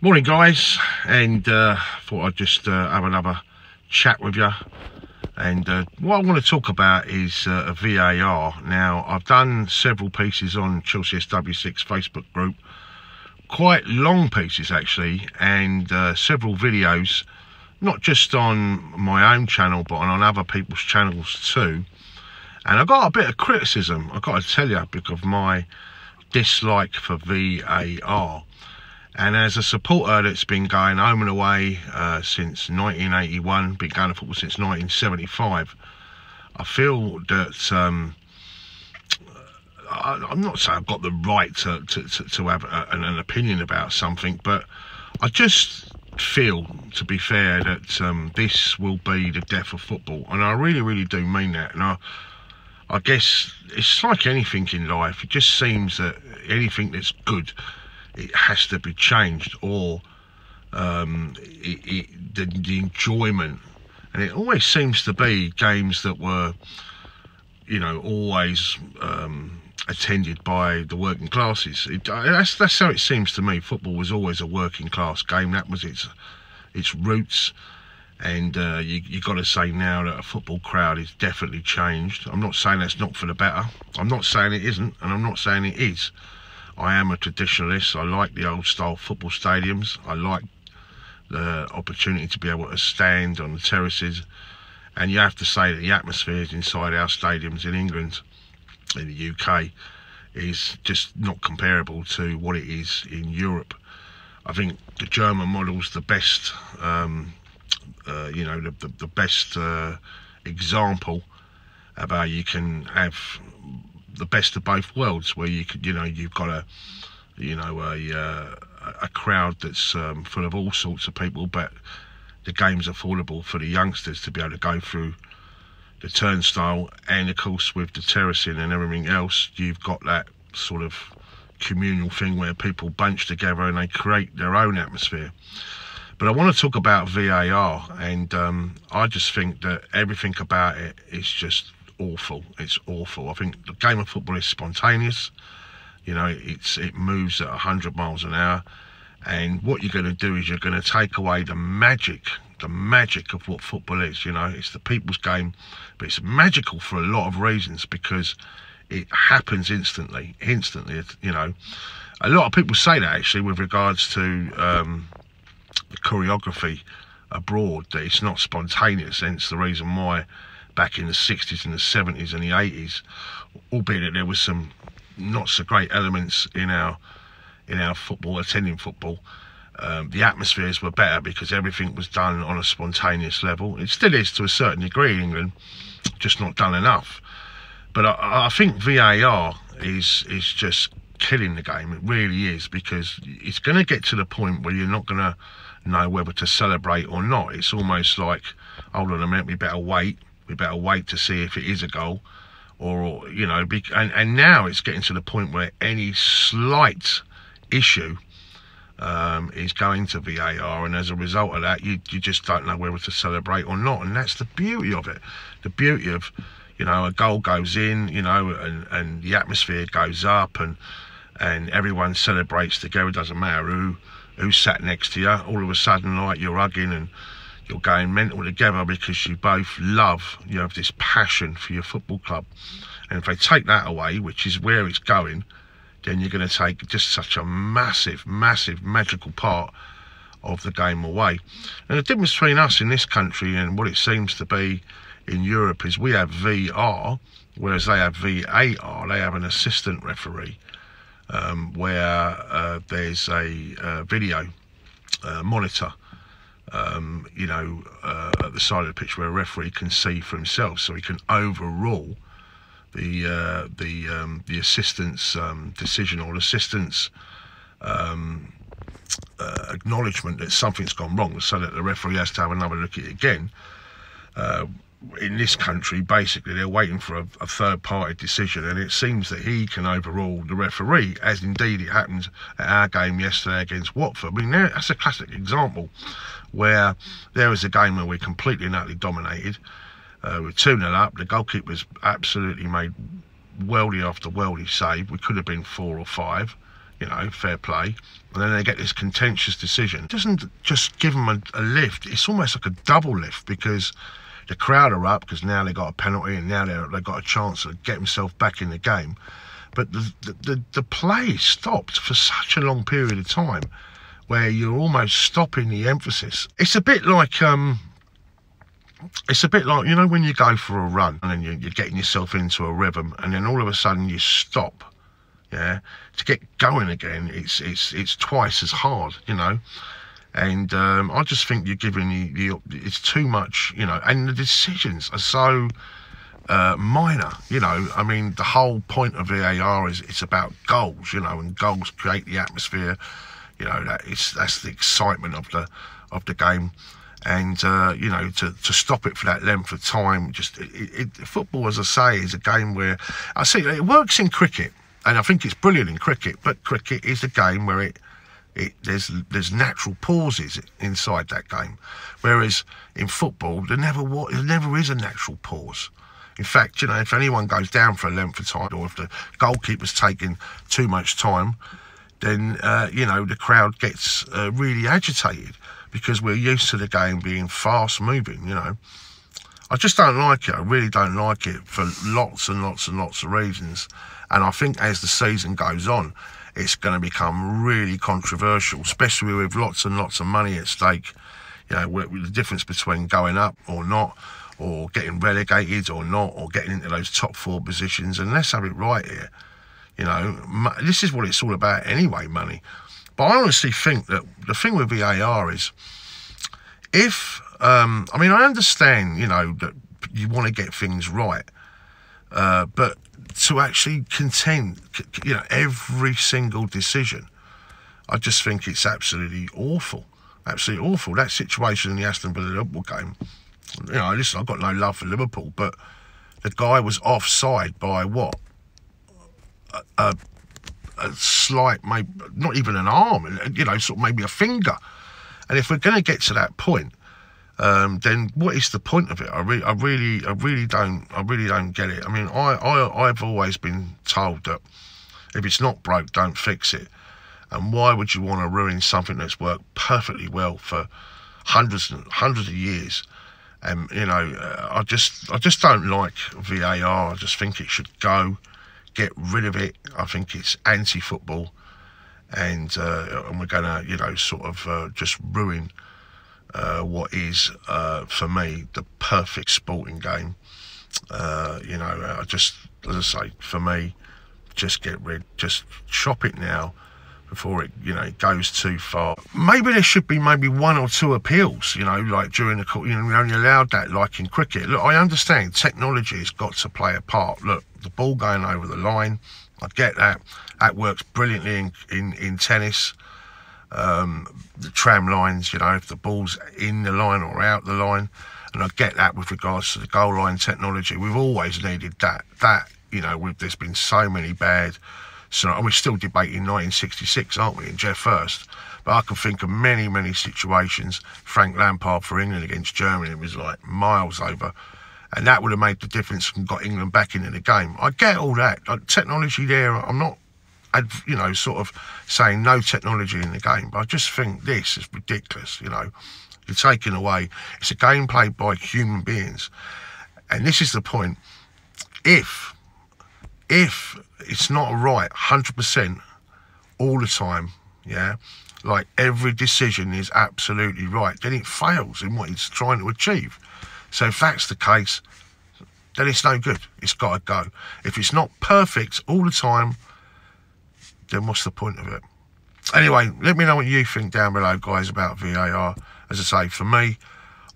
Morning guys, and uh, thought I'd just uh, have another chat with you. And uh, what I want to talk about is uh, a VAR. Now, I've done several pieces on Chelsea SW6 Facebook group, quite long pieces actually, and uh, several videos, not just on my own channel, but on other people's channels too. And I got a bit of criticism, I've got to tell you, because of my dislike for VAR and as a supporter that's been going home and away uh, since 1981, been going to football since 1975, I feel that um, I, am not saying I've got the right to, to, to, to have a, an, an, opinion about something, but I just feel, to be fair, that um, this will be the death of football. And I really, really do mean that. And I, I guess it's like anything in life. It just seems that anything that's good it has to be changed or um, it, it, the, the, enjoyment. And it always seems to be games that were you know always um, attended by the working classes. It, that's, that's how it seems to me. Football was always a working class game. That was its its roots. And uh, you, you got to say now that a football crowd is definitely changed. I'm not saying that's not for the better. I'm not saying it isn't and i'm not saying it is I am a traditionalist. I like the old style football stadiums. I like the opportunity to be able to stand on the terraces. And you have to say that the atmospheres inside our stadiums in England, in the UK, is just not comparable to what it is in Europe. I think the German model's the best, um, uh, you know, the, the, the best uh, example how you can have the best of both worlds, where you could, you know, you've got a, you know, a uh, a crowd that's um, full of all sorts of people, but the game's affordable for the youngsters to be able to go through the turnstile, and of course with the terracing and everything else, you've got that sort of communal thing where people bunch together and they create their own atmosphere. But I want to talk about VAR, and um, I just think that everything about it is just awful. It's awful. I think the game of football is spontaneous. You know, it's it moves at 100 miles an hour. And what you're going to do is you're going to take away the magic, the magic of what football is. You know, it's the people's game, but it's magical for a lot of reasons because it happens instantly. Instantly, you know. A lot of people say that actually with regards to um, the choreography abroad, that it's not spontaneous, hence the reason why back in the 60s and the 70s and the 80s, albeit that there was some not so great elements in our in our football, attending football. Um, the atmospheres were better because everything was done on a spontaneous level. It still is to a certain degree in England, just not done enough. But I, I think VAR is is just killing the game. It really is because it's going to get to the point where you're not going to know whether to celebrate or not. It's almost like, hold on a minute, we better wait we better wait to see if it is a goal or, you know and, and now it's getting to the point where any slight issue um, is going to VAR and as a result of that you, you just don't know whether to celebrate or not. And that's the beauty of it. The beauty of you know a goal goes in you know and, and the atmosphere goes up and and everyone celebrates together. It doesn't matter who who sat next to you. All of a sudden like you're hugging and you're going mental together because you both love, you have this passion for your football club. And if they take that away, which is where it's going, then you're going to take just such a massive, massive, magical part of the game away. And the difference between us in this country and what it seems to be in Europe is we have VR, whereas they have VAR, they have an assistant referee, um, where uh, there's a uh, video uh, monitor um, you know, uh, at the side of the pitch where a referee can see for himself, so he can overrule the uh, the um, the assistant's um, decision or assistant's um, uh, acknowledgement that something's gone wrong, so that the referee has to have another look at it again. In this country, basically, they're waiting for a, a third party decision, and it seems that he can overrule the referee, as indeed it happened at our game yesterday against Watford. I mean, that's a classic example where there was a game where we completely and utterly dominated. Uh, we're 2 0 up. The goalkeeper's absolutely made worldy after worldy save. We could have been four or five. you know, fair play. And then they get this contentious decision. It doesn't just give them a, a lift. It's almost like a double lift because the crowd are up because now they got a penalty and now they've got a chance to get themselves back in the game. But the, the, the, the play stopped for such a long period of time where you're almost stopping the emphasis. It's a bit like um, it's a bit like you know when you go for a run and then you're, you're, getting yourself into a rhythm and then all of a sudden you stop yeah to get going again it's it's it's twice as hard you know and um, i just think you're giving the, the it's too much you know and the decisions are so uh, minor you know. I mean the whole point of var is it's about goals you know and goals create the atmosphere you know that it's that's the excitement of the of the game. And uh, you know to, to stop it for that length of time just it, it, football as i say is a game where i see it works in cricket and i think it's brilliant in cricket but cricket is a game where it it, there's there's natural pauses inside that game, whereas in football there never there never is a natural pause. In fact, you know, if anyone goes down for a length of time, or if the goalkeeper's taking too much time, then uh, you know the crowd gets uh, really agitated because we're used to the game being fast moving, you know. I just don't like it. I really don't like it for lots and lots and lots of reasons. And I think as the season goes on, it's going to become really controversial, especially with lots and lots of money at stake. You know, with the difference between going up or not, or getting relegated or not, or getting into those top four positions. And let's have it right here. You know, this is what it's all about anyway, money. But I honestly think that the thing with VAR is if, um, I mean, I understand, you know, that you want to get things right, uh, but to actually contend, you know, every single decision, I just think it's absolutely awful. Absolutely awful. That situation in the Aston Villa Liverpool game, you know, listen, I've got no love for Liverpool, but the guy was offside by what? A, a, a slight, maybe not even an arm, you know, sort of maybe a finger. And if we're going to get to that point, um, then what is the point of it? I really, I really, I really don't, I really don't get it. I mean, I, I, I've always been told that if it's not broke, don't fix it. And why would you want to ruin something that's worked perfectly well for hundreds and hundreds of years? And you know, I just, I just don't like VAR. I just think it should go get rid of it. I think it's anti-football, and uh, and we're gonna, you know, sort of uh, just ruin uh, what is uh, for me the perfect sporting game. Uh, you know, I just, as I say, for me, just get rid, just chop it now before it, you know, goes too far. Maybe there should be maybe one or two appeals, you know, like during the, court, you know, we only allowed that like in cricket. Look, I understand technology has got to play a part. Look, the ball going over the line, I get that. That works brilliantly in, in, in tennis. Um, the tram lines, you know, if the ball's in the line or out the line. And I get that with regards to the goal line technology. We've always needed that. That, you know, with, there's been so many bad so and we're still debating 1966, aren't we, in Geoff Hurst? But I can think of many, many situations. Frank Lampard for England against Germany was like miles over. And that would have made the difference and got England back into the game. I get all that. Like, technology there, I'm not, you know, sort of saying no technology in the game. But I just think this is ridiculous, you know. You're taking away, it's a game played by human beings. And this is the point. If, if it's not right 100% all the time, yeah? Like every decision is absolutely right, then it fails in what it's trying to achieve. So if that's the case, then it's no good. It's got to go. If it's not perfect all the time, then what's the point of it? Anyway, let me know what you think down below, guys, about VAR. As I say, for me,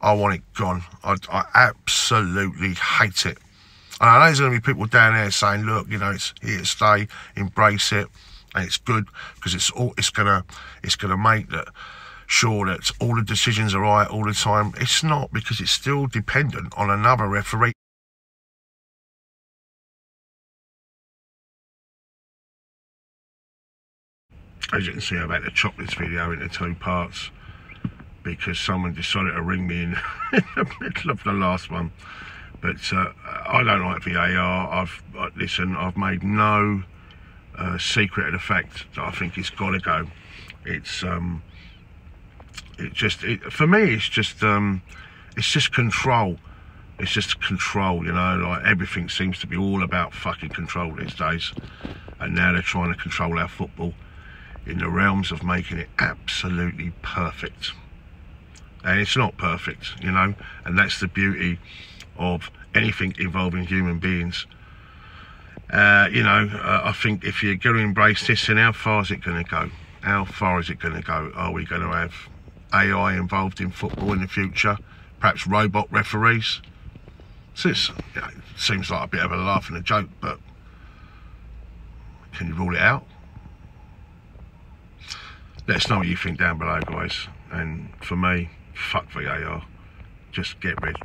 I want it gone. I, I absolutely hate it. And I know there's going to be people down there saying, look, you know, it's here to stay, embrace it, and it's good because it's all it's gonna it's gonna make that sure that all the decisions are right all the time. It's not because it's still dependent on another referee. As you can see, I've had to chop this video into two parts because someone decided to ring me in, in the middle of the last one. But uh, I don't like VAR. I've uh, listen. I've made no uh, secret of the fact that I think it's got to go. It's um, it just it, for me it's just um, it's just control. It's just control, you know. Like everything seems to be all about fucking control these days, and now they're trying to control our football in the realms of making it absolutely perfect. And it's not perfect, you know, and that's the beauty of anything involving human beings. Uh, you know, uh, I think if you're going to embrace this, then how far is it going to go? How far is it going to go? Are we going to have AI involved in football in the future? Perhaps robot referees? So it seems like a bit of a laugh and a joke, but can you rule it out? Let us know what you think down below, guys. And for me, fuck VAR. Just get rid.